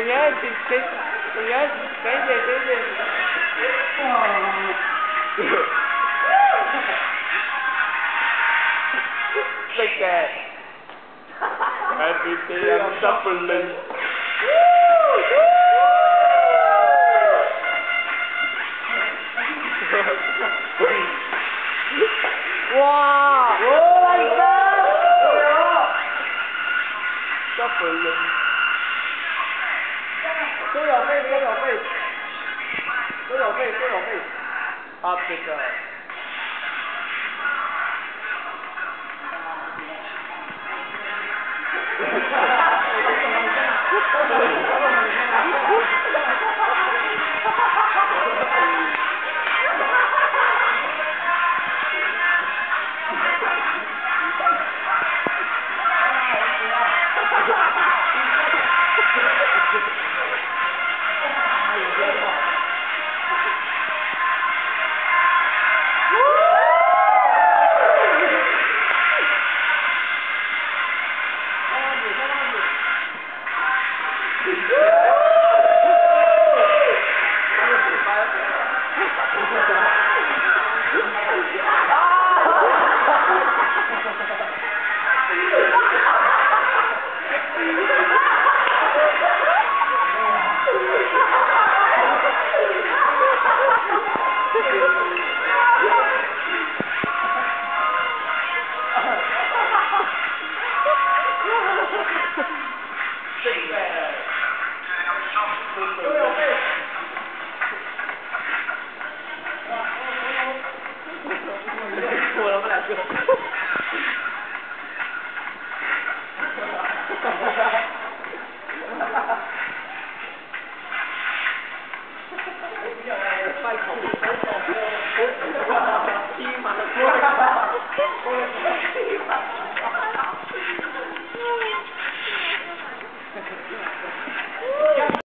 Quem, quem, conhece? Quem vê, quem vê? Look at I'm suffering. wow! 我可以先融汇啊，这个。我老板来说。